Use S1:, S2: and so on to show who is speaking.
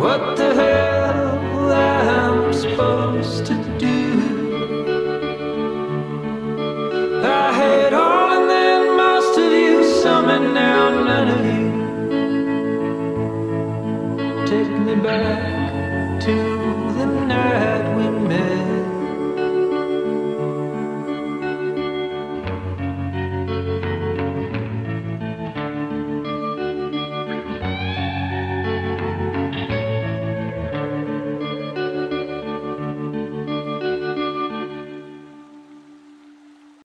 S1: what the hell I'm supposed to do. I had all and then most of you, some and now none of you. Take me back.